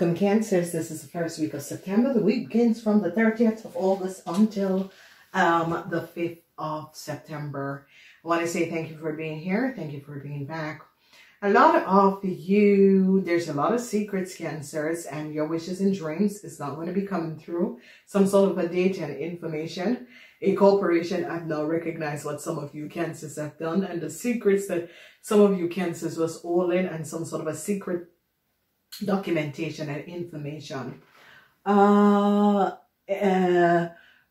Welcome Cancers. This is the first week of September. The week begins from the 30th of August until um, the 5th of September. I want to say thank you for being here. Thank you for being back. A lot of you, there's a lot of secrets, Cancers, and your wishes and dreams is not going to be coming through. Some sort of a date and information. A corporation I've now recognized what some of you Cancers have done and the secrets that some of you Cancers was all in and some sort of a secret documentation and information. Uh, uh,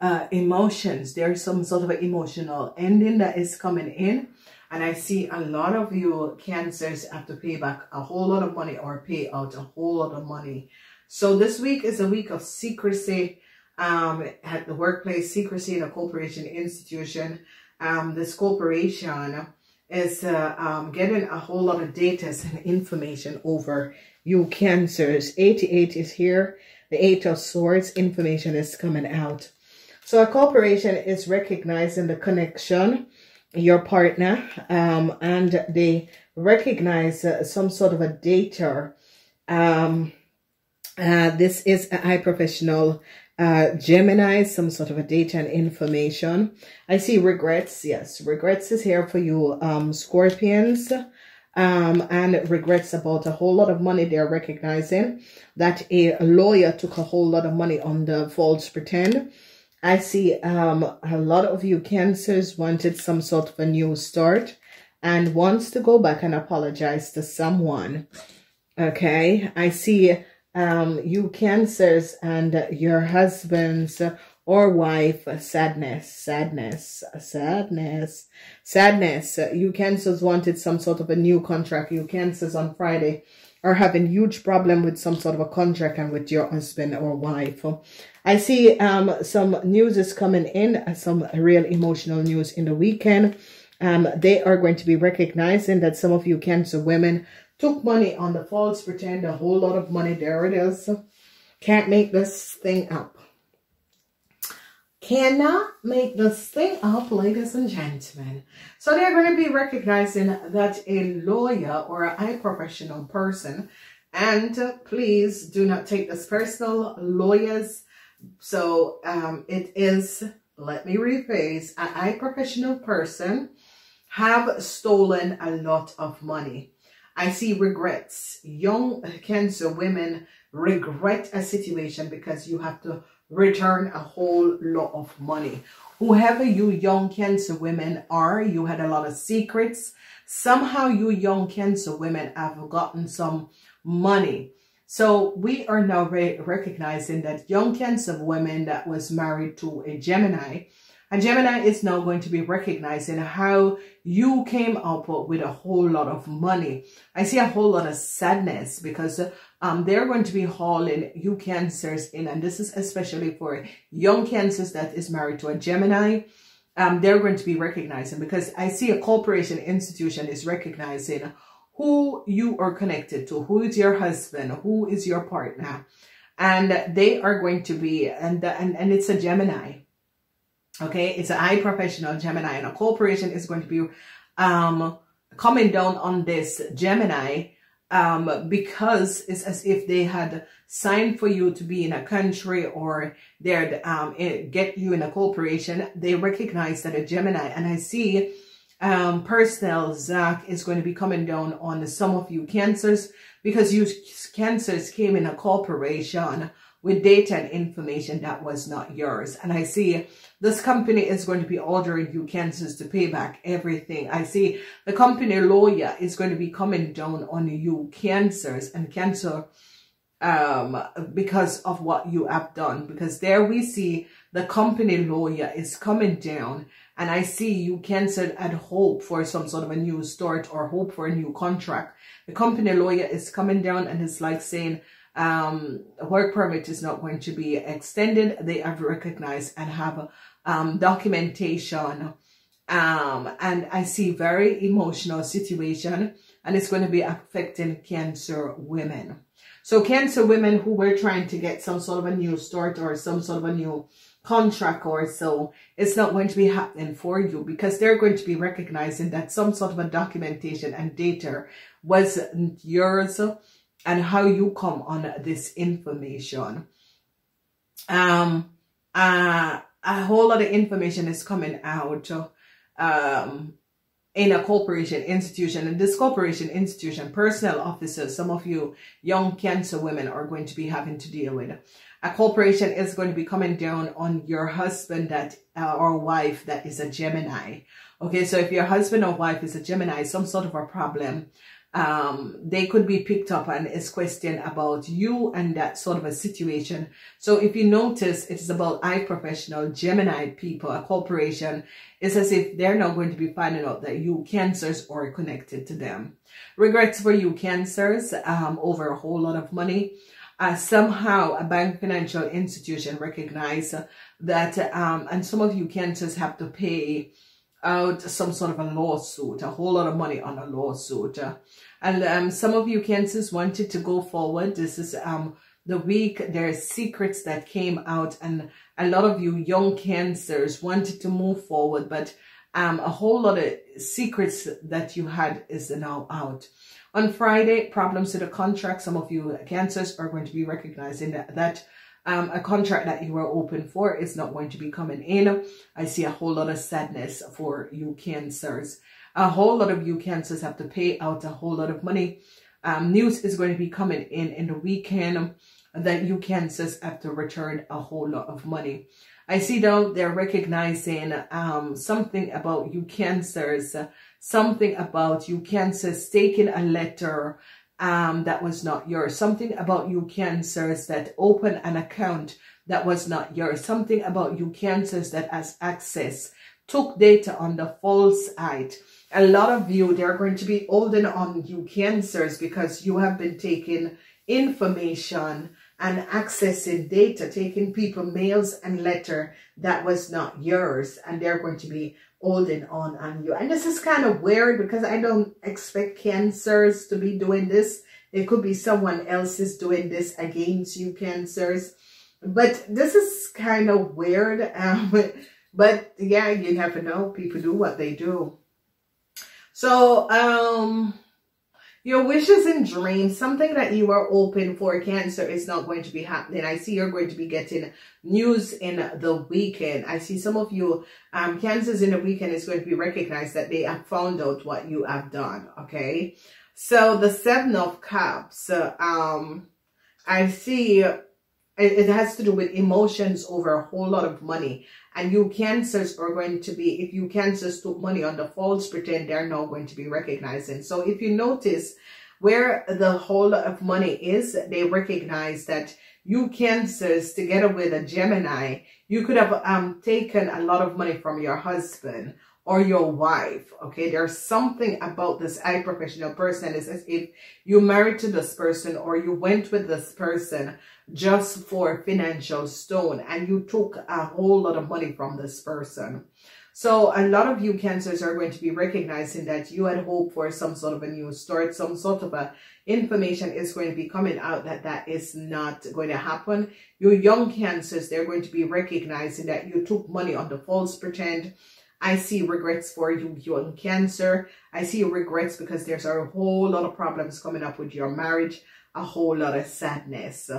uh, emotions. There's some sort of an emotional ending that is coming in. And I see a lot of you cancers have to pay back a whole lot of money or pay out a whole lot of money. So this week is a week of secrecy um, at the workplace, secrecy in a corporation institution. Um, this corporation is uh, um, getting a whole lot of data and information over you cancers. 88 is here. The eight of swords information is coming out. So a corporation is recognizing the connection, your partner, um, and they recognize uh, some sort of a data. Um, uh, this is a high professional uh, Gemini, some sort of a data and information. I see regrets. Yes, regrets is here for you, um, Scorpions um, and regrets about a whole lot of money they're recognizing that a lawyer took a whole lot of money on the false pretend. I see um, a lot of you cancers wanted some sort of a new start and wants to go back and apologize to someone. Okay, I see um, you cancers and your husbands or wife, sadness, sadness, sadness, sadness. You cancers wanted some sort of a new contract. You cancers on Friday are having huge problem with some sort of a contract and with your husband or wife. I see um, some news is coming in, some real emotional news in the weekend. Um, they are going to be recognizing that some of you cancer women took money on the false pretend, a whole lot of money. There it is. Can't make this thing up cannot make this thing up, ladies and gentlemen. So they're going to be recognizing that a lawyer or a professional person, and please do not take this personal, lawyers. So um, it is, let me rephrase, a professional person have stolen a lot of money. I see regrets. Young cancer women regret a situation because you have to return a whole lot of money. Whoever you young cancer women are, you had a lot of secrets. Somehow you young cancer women have gotten some money. So we are now re recognizing that young cancer women that was married to a Gemini, and Gemini is now going to be recognizing how you came up with a whole lot of money. I see a whole lot of sadness because um, they're going to be hauling you cancers in. And this is especially for young cancers that is married to a Gemini. Um, they're going to be recognizing because I see a corporation institution is recognizing who you are connected to, who is your husband, who is your partner. And they are going to be, and, and, and it's a Gemini. Okay, it's a high professional Gemini and a corporation is going to be um, coming down on this Gemini um, because it's as if they had signed for you to be in a country or they'd um, eh, get you in a corporation. They recognize that a Gemini. And I see um, personal Zach is going to be coming down on some of you cancers because you cancers came in a corporation with data and information that was not yours. And I see this company is going to be ordering you cancers to pay back everything. I see the company lawyer is going to be coming down on you cancers and cancer um, because of what you have done. Because there we see the company lawyer is coming down and I see you cancer at hope for some sort of a new start or hope for a new contract. The company lawyer is coming down and it's like saying, um, work permit is not going to be extended. They have recognized and have um, documentation. Um, and I see very emotional situation and it's going to be affecting cancer women. So cancer women who were trying to get some sort of a new start or some sort of a new contract or so, it's not going to be happening for you because they're going to be recognizing that some sort of a documentation and data was yours and how you come on this information. Um, uh, a whole lot of information is coming out um, in a corporation institution. And this corporation institution, personnel officers, some of you young cancer women are going to be having to deal with. A corporation is going to be coming down on your husband that uh, or wife that is a Gemini. Okay, so if your husband or wife is a Gemini, some sort of a problem um, they could be picked up and is questioned about you and that sort of a situation. So if you notice, it is about I professional Gemini people, a corporation. It's as if they're not going to be finding out that you cancers are connected to them. Regrets for you cancers um, over a whole lot of money. Uh, somehow a bank financial institution recognize that, um, and some of you cancers have to pay out some sort of a lawsuit, a whole lot of money on a lawsuit. And um, some of you cancers wanted to go forward. This is um, the week. There are secrets that came out and a lot of you young cancers wanted to move forward, but um, a whole lot of secrets that you had is now out. On Friday, problems with the contract. Some of you cancers are going to be recognizing that, that um, a contract that you are open for is not going to be coming in. I see a whole lot of sadness for you cancers. A whole lot of you cancers have to pay out a whole lot of money. Um, news is going to be coming in in the weekend that you cancers have to return a whole lot of money. I see though they're recognizing um, something about you cancers, something about you cancers taking a letter um, that was not yours. Something about you cancers that open an account that was not yours. Something about you cancers that has access, took data on the false side. A lot of you, they're going to be holding on you cancers because you have been taking information and accessing data, taking people mails and letter that was not yours. And they're going to be holding on on you. And this is kind of weird because I don't expect cancers to be doing this. It could be someone else is doing this against you, cancers. But this is kind of weird. Um, but yeah, you never know. People do what they do. So, um, your wishes and dreams, something that you are open for cancer is not going to be happening. I see you're going to be getting news in the weekend. I see some of you, um, cancers in the weekend is going to be recognized that they have found out what you have done. Okay. So the seven of cups, um, I see it has to do with emotions over a whole lot of money. And you cancers are going to be, if you cancers took money on the false pretend, they're now going to be recognizing. So if you notice where the whole of money is, they recognize that you cancers together with a Gemini, you could have um, taken a lot of money from your husband or your wife. Okay, there's something about this I professional person. It's as if you married to this person or you went with this person just for financial stone and you took a whole lot of money from this person. So a lot of you cancers are going to be recognizing that you had hoped for some sort of a new start, some sort of a information is going to be coming out that that is not going to happen. You young cancers, they're going to be recognizing that you took money on the false pretend I see regrets for you, young cancer. I see regrets because there's a whole lot of problems coming up with your marriage, a whole lot of sadness.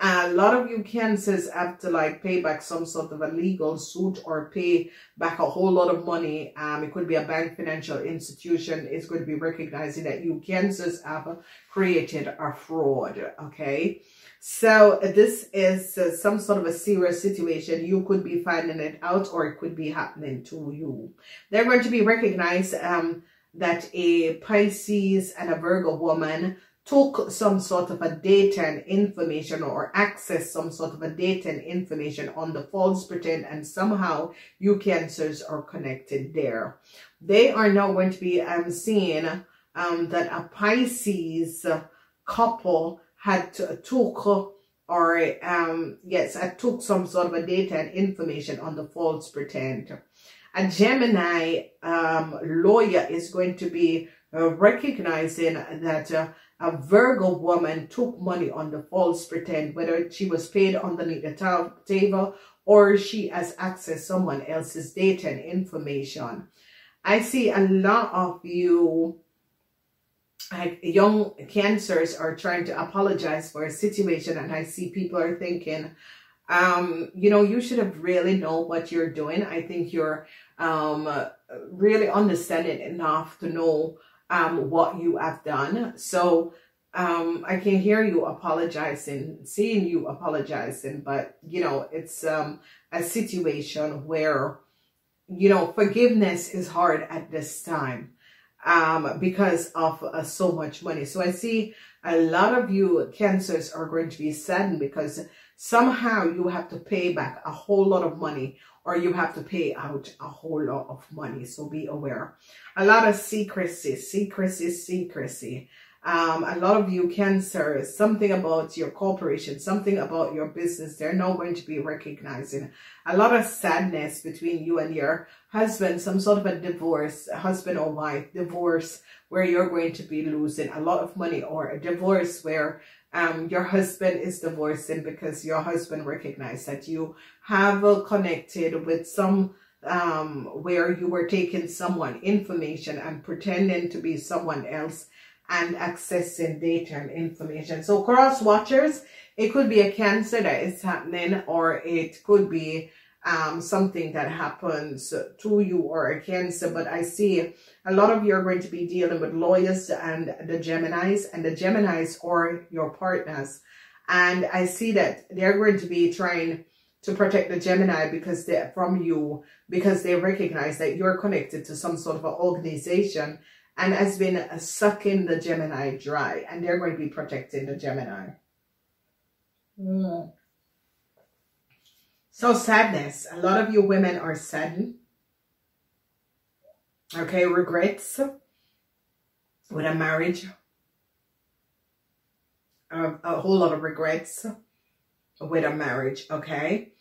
A lot of you cancers have to like pay back some sort of a legal suit or pay back a whole lot of money. Um, it could be a bank financial institution. It's going to be recognizing that you cancers have created a fraud. Okay. So this is uh, some sort of a serious situation. You could be finding it out or it could be happening to you. They're going to be recognized um, that a Pisces and a Virgo woman took some sort of a data and information or access some sort of a data and information on the false pretend and somehow you cancers are connected there. They are now going to be um, seeing um, that a Pisces couple had to, took or um yes I took some sort of a data and information on the false pretend. A Gemini um, lawyer is going to be uh, recognizing that uh, a Virgo woman took money on the false pretend, whether she was paid underneath the table or she has accessed someone else's data and information. I see a lot of you like young cancers are trying to apologize for a situation and I see people are thinking, um, you know, you should have really know what you're doing. I think you're um, really understanding enough to know um, what you have done. So um, I can hear you apologizing, seeing you apologizing, but you know, it's um, a situation where, you know, forgiveness is hard at this time um, because of uh, so much money. So I see a lot of you cancers are going to be saddened because somehow you have to pay back a whole lot of money or you have to pay out a whole lot of money. So be aware. A lot of secrecy, secrecy, secrecy. Um, a lot of you cancer, something about your corporation, something about your business, they're not going to be recognizing a lot of sadness between you and your husband, some sort of a divorce, husband or wife, divorce, where you're going to be losing a lot of money or a divorce where um, your husband is divorcing because your husband recognized that you have uh, connected with some um, where you were taking someone information and pretending to be someone else and accessing data and information. So cross watchers, it could be a cancer that is happening or it could be um, something that happens to you or against. But I see a lot of you are going to be dealing with lawyers and the Geminis and the Geminis or your partners. And I see that they're going to be trying to protect the Gemini because they're from you, because they recognize that you're connected to some sort of an organization and has been sucking the Gemini dry. And they're going to be protecting the Gemini. Mm. So sadness. A lot of you women are saddened. Okay, regrets with a marriage. A, a whole lot of regrets with a marriage, okay?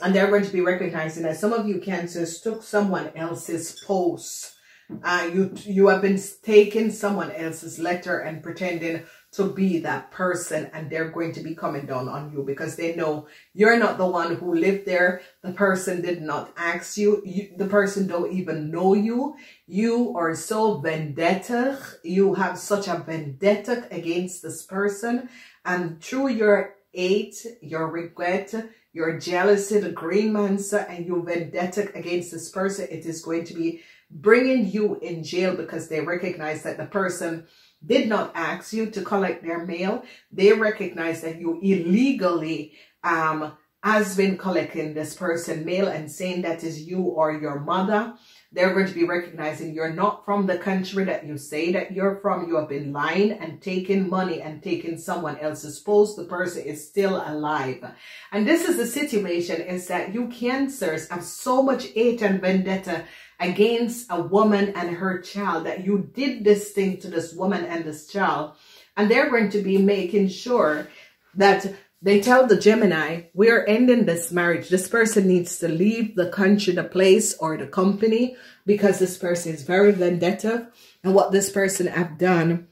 And they're going to be recognizing that some of you cancers took someone else's post uh, you you have been taking someone else's letter and pretending to be that person and they're going to be coming down on you because they know you're not the one who lived there. The person did not ask you. you the person don't even know you. You are so vendetta. You have such a vendetta against this person and through your hate, your regret, your jealousy, the green mansa, and your vendetta against this person, it is going to be bringing you in jail because they recognize that the person did not ask you to collect their mail. They recognize that you illegally um, has been collecting this person mail and saying that is you or your mother. They're going to be recognizing you're not from the country that you say that you're from. You have been lying and taking money and taking someone else's post. The person is still alive. And this is the situation is that you cancers have so much hate and vendetta against a woman and her child, that you did this thing to this woman and this child. And they're going to be making sure that they tell the Gemini, we're ending this marriage. This person needs to leave the country, the place, or the company because this person is very vendetta. And what this person have done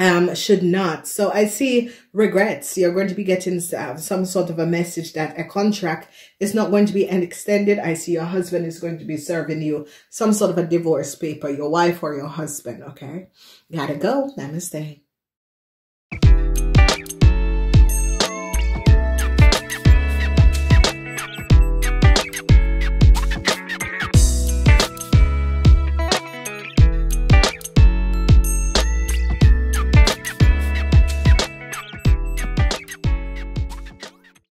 um, should not. So I see regrets. You're going to be getting uh, some sort of a message that a contract is not going to be an extended. I see your husband is going to be serving you some sort of a divorce paper, your wife or your husband. Okay. Gotta go. Namaste.